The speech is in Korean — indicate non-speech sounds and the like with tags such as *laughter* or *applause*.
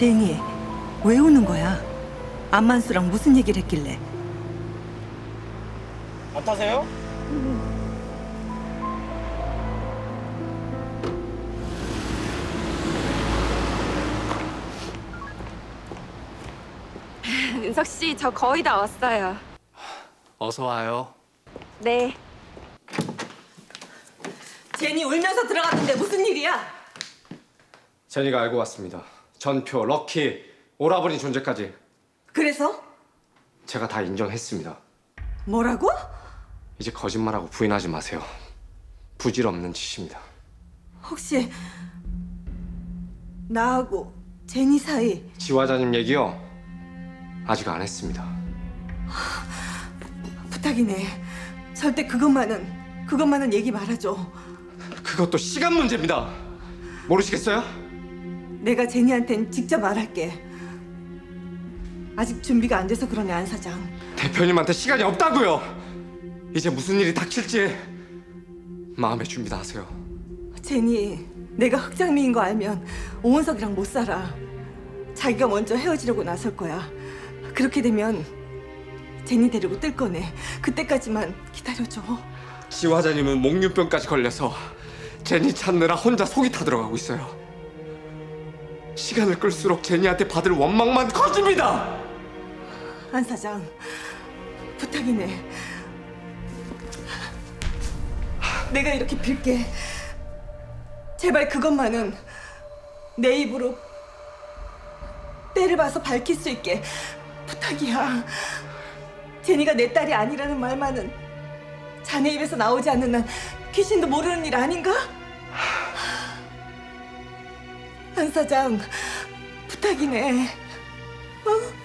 제니, 왜 우는 거야? 안만수랑 무슨 얘기를 했길래? 안 타세요? *laughs* 은석 씨, 저 거의 다 왔어요. 어서 와요. 네. 제니 울면서 들어갔는데 무슨 일이야? 제니가 알고 왔습니다. 전표, 럭키, 오라버니 존재까지 그래서 제가 다 인정했습니다. 뭐라고? 이제 거짓말하고 부인하지 마세요. 부질없는 짓입니다. 혹시 나하고 제니 사이 지화자님 얘기요? 아직 안 했습니다. 부탁이네. 절대 그것만은 그것만은 얘기 말아줘. 그것도 시간 문제입니다. 모르시겠어요? 내가 제니한텐 직접 말할게. 아직 준비가 안 돼서 그러네 안 사장. 대표님한테 시간이 없다고요. 이제 무슨 일이 닥칠지 마음의 준비 다 하세요. 제니, 내가 흑장미인 거 알면 오은석이랑 못 살아. 자기가 먼저 헤어지려고 나설 거야. 그렇게 되면 제니 데리고 뜰 거네. 그때까지만 기다려줘. 지화자님은 목류병까지 걸려서 제니 찾느라 혼자 속이 타들어가고 있어요. 시간을 끌수록 제니한테 받을 원망만 커집니다. 안 사장, 부탁이네. 내가 이렇게 빌게. 제발 그것만은 내 입으로 때를 봐서 밝힐 수 있게 부탁이야. 제니가 내 딸이 아니라는 말만은 자네 입에서 나오지 않는 난 귀신도 모르는 일 아닌가? 한 사장 부탁이네. 어?